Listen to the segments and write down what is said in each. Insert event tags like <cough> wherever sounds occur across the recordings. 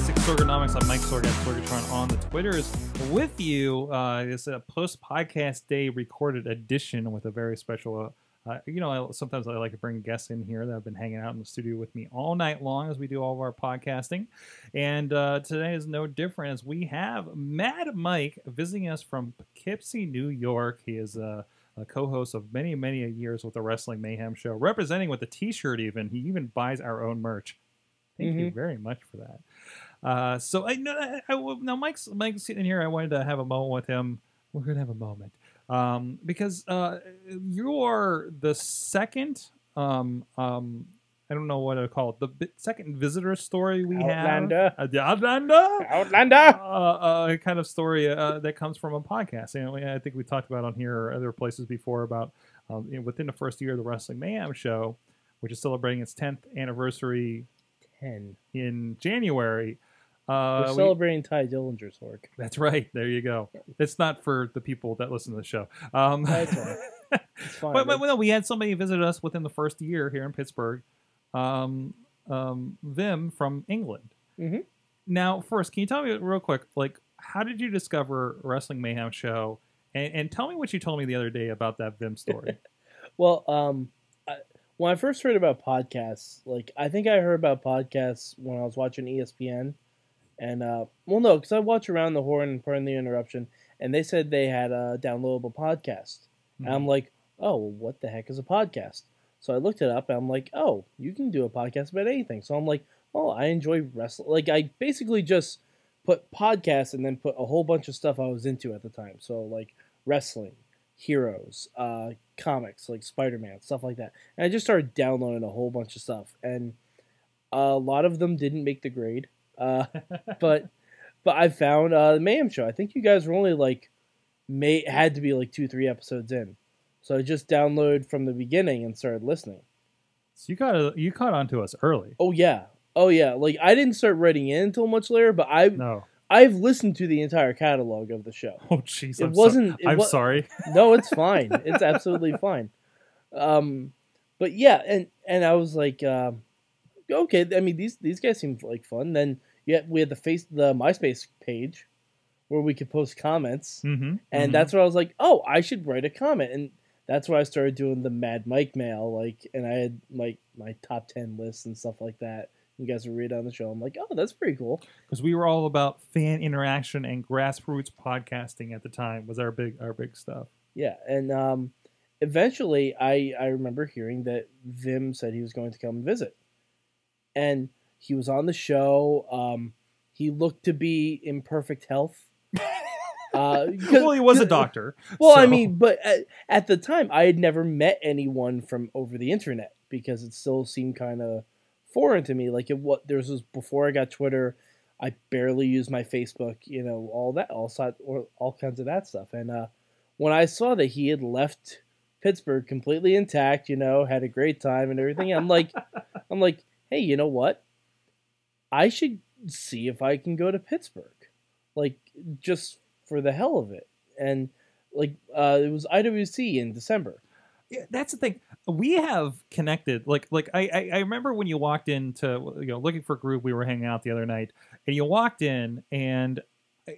Basic Sorganomics. I'm Mike Sorg at Sorgatron on the Twitters. With you uh, is a post podcast day recorded edition with a very special. Uh, you know, I, sometimes I like to bring guests in here that have been hanging out in the studio with me all night long as we do all of our podcasting. And uh, today is no different as we have Mad Mike visiting us from Poughkeepsie, New York. He is a, a co-host of many, many years with the Wrestling Mayhem Show, representing with a T-shirt. Even he even buys our own merch. Thank you Mhm. very much for that. Uh, so I, know I, I now Mike's Mike's sitting here. I wanted to have a moment with him. We're gonna have a moment um, because uh, you are the second. Um, um, I don't know what to call it. The bi- second visitor story we Outlander. have. Uh, the Outlander. Outlander. Uh, uh, kind of story uh, that comes from a podcast. And I think we talked about on here or other places before about um, you know, within the first year of the Wrestling Mayhem show, which is celebrating its 10th anniversary Ten. in January. Uh, We're we- celebrating Tye Dillinger's work. that's right. There you go. It's not for the people that listen to the show. Um, That's right. <laughs> It's fine. but, but no, we had somebody visit us within the first year here in Pittsburgh. Um, um, Vim from England. Mhm. Now, first, can you tell me real quick, like, how did you discover Wrestling Mayhem show? And, and tell me what you told me the other day about that Vim story. <laughs> Well, um, I, when I first heard about podcasts, like I think I heard about podcasts when I was watching ESPN, and uh, well, no, because I watch Around the Horn and Pardon the Interruption, and they said they had a downloadable podcast, and I'm like, oh, well, what the heck is a podcast? So I looked it up, and I'm like, oh, you can do a podcast about anything. So I'm like, oh, I enjoy wrestling. Like I basically just put podcasts and then put a whole bunch of stuff I was into at the time. So like wrestling, heroes, uh, comics like Spider Man, stuff like that. And I just started downloading a whole bunch of stuff, and a lot of them didn't make the grade. Uh, <laughs> but but I found uh, the Mayhem Show. I think you guys were only like may had to be like two three episodes in, so I just downloaded from the beginning and started listening. so you got you caught on to us early. Oh yeah, oh yeah. Like I didn't start writing in until much later, but I No. I've listened to the entire catalog of the show. Oh, jeez. It I'm wasn't- it I'm wa- sorry. <laughs> no, it's fine. It's absolutely <laughs> fine. Um, but yeah, and and I was like, um, okay. I mean, these these guys seem like fun. Then yeah, we had the face the MySpace page where we could post comments, Mm-hmm. and that's where I was like, oh, I should write a comment, and that's where I started doing the Mad Mike mail, like, and I had like my top ten lists and stuff like that. You guys would read on the show. I'm like, oh, that's pretty cool. because we were all about fan interaction and grassroots podcasting at the time was our big our big stuff. Yeah, and um, eventually, I I remember hearing that Vim said he was going to come visit, and he was on the show. Um, he looked to be in perfect health. <laughs> Uh, well, he was a doctor. Well, I mean, but at, at the time, I had never met anyone from over the internet because it still seemed kind of foreign to me. Like it what there was before I got Twitter, I barely used my Facebook. You know, all that, all side, or all kinds of that stuff. And uh, when I saw that he had left Pittsburgh completely intact, you know, had a great time and everything, I'm like, <laughs> I'm like, hey, you know what? I should see if I can go to Pittsburgh, like just for the hell of it. And like uh, it was IWC in December. Yeah, that's the thing. We have connected. Like, like I, I, I remember when you walked into, you know, looking for a group. We were hanging out the other night, and you walked in, and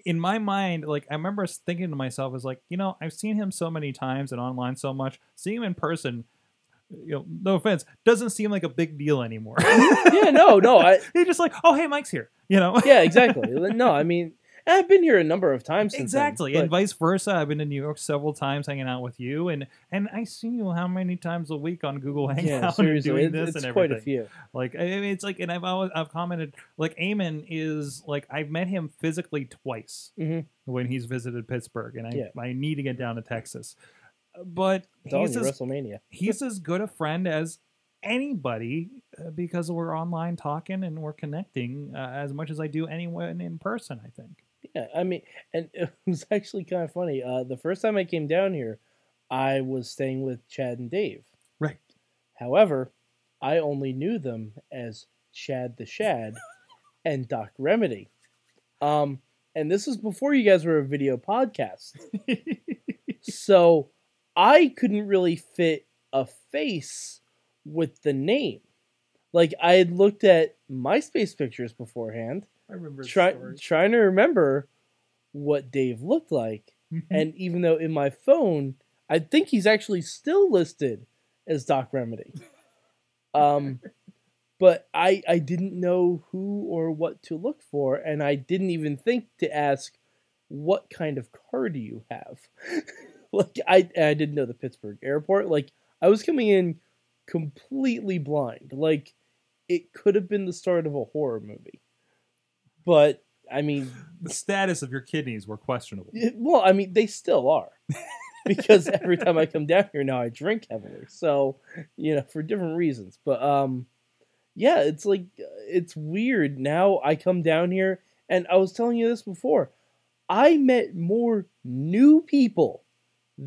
in my mind, like I remember thinking to myself, "Is like, you know, I've seen him so many times and online so much. Seeing him in person, you know, no offense, doesn't seem like a big deal anymore. <laughs> yeah, no, no, I <laughs> You're just like, oh, hey, Mike's here. You know, yeah, <laughs> exactly. No, I mean, I've been here a number of times. Since then, exactly, but- and vice versa. I've been to New York several times, hanging out with you, and and I see you how many times a week on Google Hangout yeah, seriously, doing it- this it's and quite a few. Like I mean, it's like, and I've always I've commented like Eamon is like I've met him physically twice Mhm. when he's visited Pittsburgh, and I Yeah. I need to get down to Texas, but It's he's as, WrestleMania. he's as good a friend as anybody uh, because we're online talking and we're connecting uh, as much as I do anyone in person. I think. Yeah, I mean, and <laughs> it was actually kind of funny. Uh, the first time I came down here, I was staying with Chad and Dave. Right. However, I only knew them as Chad the Shad <laughs> and Doc Remedy. Um, and this was before you guys were a video podcast. <laughs> so I couldn't really fit a face with the name. Like I had looked at MySpace pictures beforehand, I remember. try, trying to remember what Dave looked like. Mhm. And even though in my phone, I think he's actually still listed as Doc Remedy. <laughs> Um, but I I didn't know who or what to look for, and I didn't even think to ask what kind of car do you have. <laughs> <laughs> like I I didn't know the Pittsburgh airport. Like I was coming in completely blind. Like it could have been the start of a horror movie. But I mean, the status of your kidneys were questionable. it- <laughs> well, I mean, they still are. <laughs> because every time I come down here now, I drink heavily. So, you know, for different reasons. But, um, yeah, it's like, it's weird. Now I come down here, and I was telling you this before. I met more new people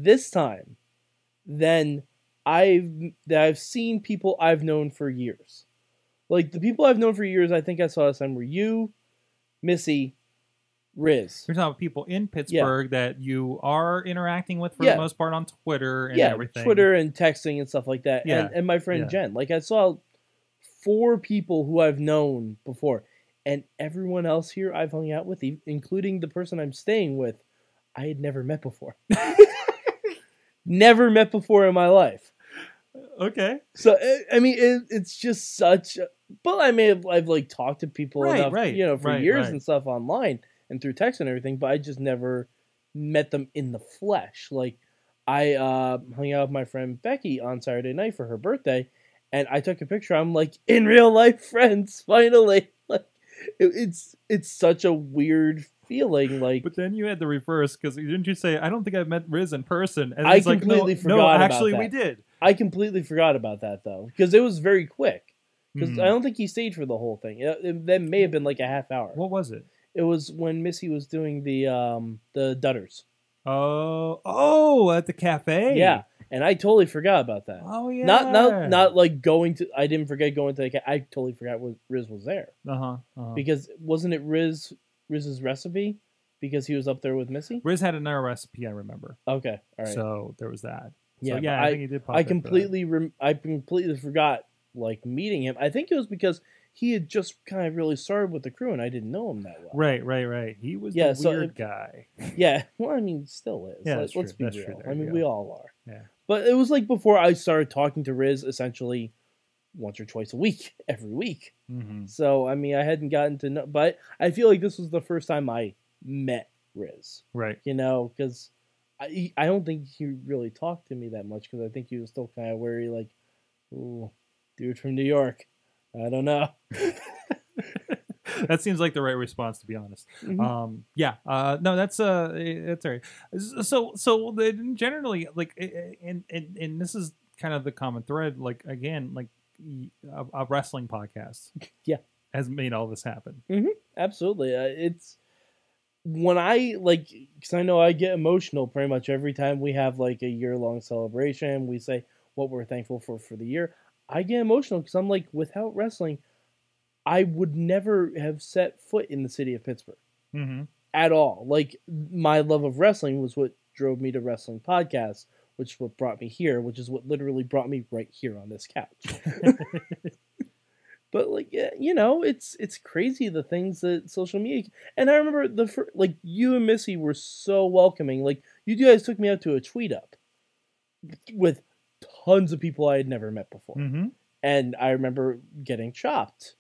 this time than I've that I've seen people I've known for years. Like the people I've known for years, I think I saw this time were you, Missy, Riz. You're talking about people in Pittsburgh that you are interacting with for Yeah. the most part on Twitter and yeah, everything. Twitter and texting and stuff like that. Yeah. And, and my friend Yeah. Jen. Like I saw four people who I've known before, and everyone else here I've hung out with, including the person I'm staying with, I had never met before. <laughs> never met before in my life. Okay. So I- mean, it, it's just such. A, but I may have I've like talked to people Right, enough, right, you know, for right, years and stuff online and through text and everything. But I just never met them in the flesh. Like I uh, hung out with my friend Becky on Saturday night for her birthday, and I took a picture. I'm like in real life <laughs> friends finally. Like it, it's it's such a weird feeling. Like But then you had the reverse because didn't you say I don't think I've met Riz in person? And I it's like, completely no, forgot No, about actually, we did. I completely forgot about that though because it was very quick. Because Mhm. I don't think he stayed for the whole thing. It, it- that may have been like a half hour. What was it? It was when Missy was doing the um the Dutters. Oh, oh, at the cafe. Yeah, and I totally forgot about that. Oh yeah. Not not not like going to. I didn't forget going to the. Ca- I totally forgot what Riz was there Uh huh. Uh-huh. because wasn't it Riz Riz's recipe because he was up there with Missy. Riz had another recipe I remember. Okay, all right. So there was that. yeah, so, yeah, but I, I think he did. Pop I in for that. completely rem- I completely forgot like meeting him. I think it was because he had just kind of really started with the crew and I didn't know him that well. Right, right, right. He was Yeah, the so weird it- guy. <laughs> Yeah, well, I mean, still is. Yeah, Like, that's let's be That's real. true. I mean, we all are. Yeah. But it was like before I started talking to Riz, essentially once or twice a week, <laughs> every week. hmm So I mean, I hadn't gotten to know, but I feel like this was the first time I met Riz. Right. You know, because I I don't think he really talked to me that much because I think he was still kind of wary, like, ooh, dude from New York. I don't know. <laughs> <laughs> that seems like the right response, to be honest. Mhm. Um, yeah. Uh, no, that's uh, that's all right. So, so generally, like, eh, eh, and and and this is kind of the common thread. Like again, like a, a wrestling podcast. <laughs> Yeah. has made all this happen. Absolutely. Uh, it's when I like, because I know I get emotional pretty much every time we have like a year long celebration. We say what we're thankful for for the year. I get emotional because I'm like, without wrestling, I would never have set foot in the city of Pittsburgh Mm-hmm. at all. Like, my love of wrestling was what drove me to wrestling podcasts, which is what brought me here, which is what literally brought me right here on this couch. <laughs> <laughs> but like yeah, you know it's it's crazy the things that social media and i remember the fir- like you and missy were so welcoming like you guys took me out to a tweet up with tons of people i had never met before Mm-hmm. and i remember getting chopped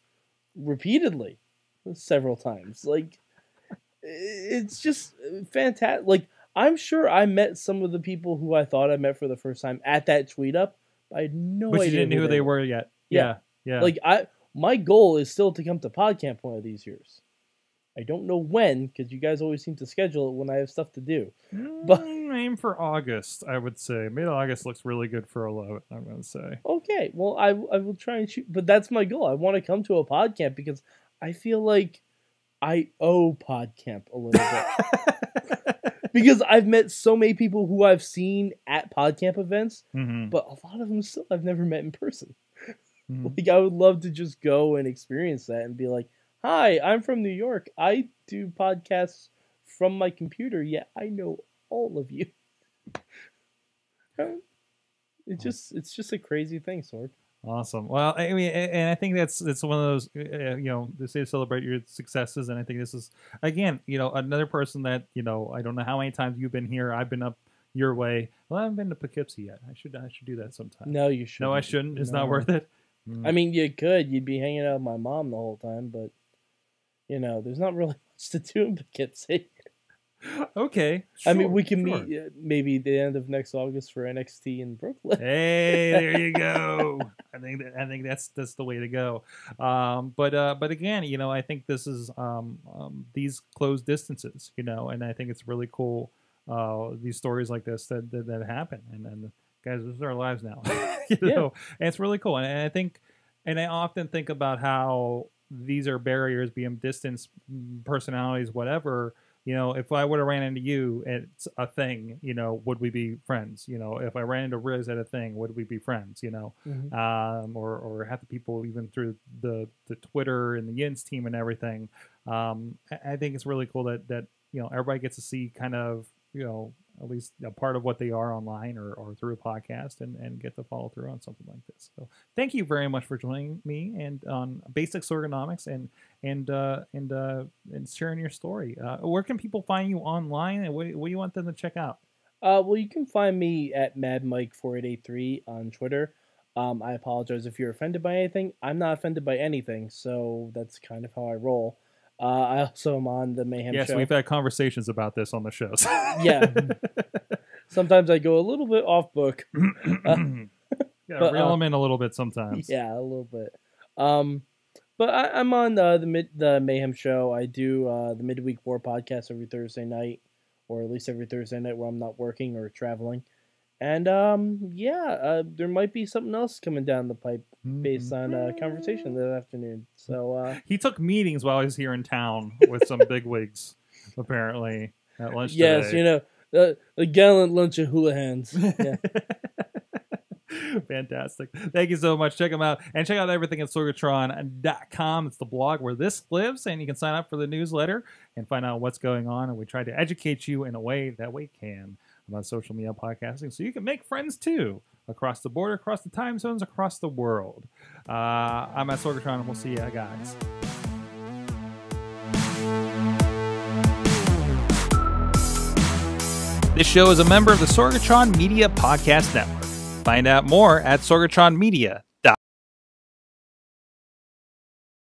repeatedly several times like it's just fantastic like i'm sure i met some of the people who i thought i met for the first time at that tweet up i had no But you didn't know who they were yet. Yeah. Yeah. Yeah. like I, my goal is still to come to PodCamp one of these years. I don't know when because you guys always seem to schedule it when I have stuff to do. but- Mm, aim for August, I would say. Mid August looks really good for a low. I'm going to say. Okay, well I I will try and shoot, but that's my goal. I want to come to a PodCamp because I feel like I owe PodCamp a little bit <laughs> because I've met so many people who I've seen at PodCamp events, hmm but a lot of them still I've never met in person. hmm <laughs> Like I would love to just go and experience that and be like, "Hi, I'm from New York. I do podcasts from my computer. Yet I know all of you." <laughs> It just it's just a crazy thing, Sword. Awesome. Well, I mean, and I think that's it's one of those, uh, you know, they say to celebrate your successes, and I think this is again, you know, another person that you know, I don't know how many times you've been here. I've been up your way. Well, I haven't been to Poughkeepsie yet. I should I should do that sometime. No, you should. No, I shouldn't. It's not worth it. Mm. I mean, you could. You'd be hanging out with my mom the whole time, but you know, there's not really <laughs> much to do in Poughkeepsie. Okay. I mean, we can sure. meet uh, maybe the end of next August for NXT in Brooklyn. Hey, there you go. <laughs> I think that, I think that's that's the way to go. Um, but uh, but again, you know, I think this is um, um, these closed distances, you know, and I think it's really cool. Uh, these stories like this that that, that happen, and and guys, this is our lives now, <laughs> you Yeah. know, and it's really cool. And, and I think, and I often think about how these are barriers, be them distance, personalities, whatever you know, if I would have ran into you at a thing, you know, would we be friends? You know, if I ran into Riz at a thing, would we be friends? You know, Mhm. um, or or half the people even through the the Twitter and the Yins team and everything. Um, I, I think it's really cool that that you know everybody gets to see kind of you know at least a part of what they are online or, or through a podcast and, and get to follow through on something like this. So thank you very much for joining me and on Basic Sorganomics and and uh, and uh, and sharing your story. Uh, where can people find you online and what, what do you want them to check out? Uh, well, you can find me at MadMike4883 on Twitter. Um, I apologize if you're offended by anything. I'm not offended by anything, so that's kind of how I roll. Uh, I also am on the Mayhem yes, Show. we've had conversations about this on the shows. <laughs> Yeah. Sometimes I go a little bit off book. <clears throat> <laughs> yeah, but, reel uh, them in a little bit sometimes. <laughs> Yeah, a little bit. Um, but I, I'm on uh, the mid the Mayhem Show. I do uh, the Midweek War podcast every Thursday night, or at least every Thursday night where I'm not working or traveling. And um, yeah, uh, there might be something else coming down the pipe based on a conversation this afternoon. So uh, <laughs> He took meetings while he was here in town with some bigwigs, apparently at lunch. yes, today. you know the the gallant lunch of hula hands. Yeah. Fantastic. Thank you so much. Check them out. And check out everything at sorgatron.com. It's the blog where this lives, and you can sign up for the newsletter and find out what's going on. And we try to educate you in a way that we can about social media podcasting so you can make friends too across the border, across the time zones, across the world. Uh, I'm at Sorgatron, and we'll see you guys. This show is a member of the Sorgatron Media Podcast Network. Find out more at sorgatronmedia.com.